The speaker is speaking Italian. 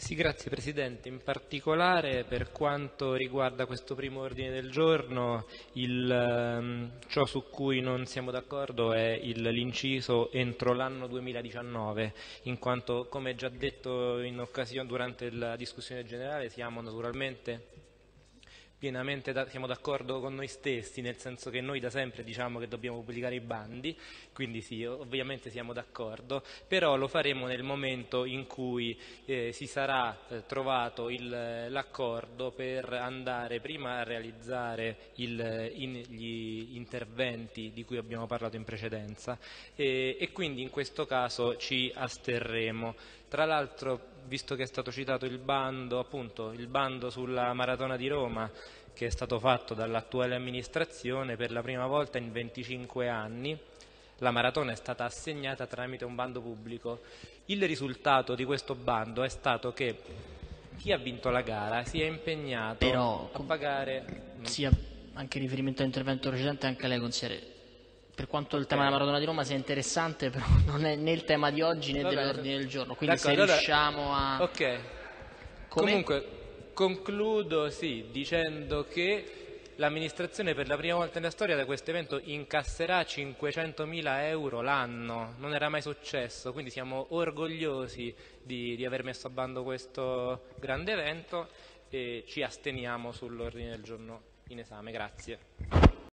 Sì, grazie Presidente. In particolare per quanto riguarda questo primo ordine del giorno, il, ehm, ciò su cui non siamo d'accordo è l'inciso entro l'anno 2019, in quanto, come già detto in occasione durante la discussione generale, siamo naturalmente pienamente da, siamo d'accordo con noi stessi, nel senso che noi da sempre diciamo che dobbiamo pubblicare i bandi, quindi sì, ovviamente siamo d'accordo, però lo faremo nel momento in cui eh, si sarà eh, trovato l'accordo per andare prima a realizzare il, in, gli interventi di cui abbiamo parlato in precedenza e, e quindi in questo caso ci asterremo. Tra l'altro, visto che è stato citato il bando, appunto, il bando sulla Maratona di Roma, che è stato fatto dall'attuale amministrazione per la prima volta in 25 anni, la maratona è stata assegnata tramite un bando pubblico. Il risultato di questo bando è stato che chi ha vinto la gara si è impegnato Però, a pagare... Sia anche in riferimento all'intervento precedente anche lei consigliere per quanto il tema della Maratona di Roma sia interessante, però non è né il tema di oggi né dell'ordine del giorno, quindi se riusciamo a... Ok, comunque concludo sì, dicendo che l'amministrazione per la prima volta nella storia da questo evento incasserà 500.000 euro l'anno, non era mai successo, quindi siamo orgogliosi di, di aver messo a bando questo grande evento e ci asteniamo sull'ordine del giorno in esame. Grazie.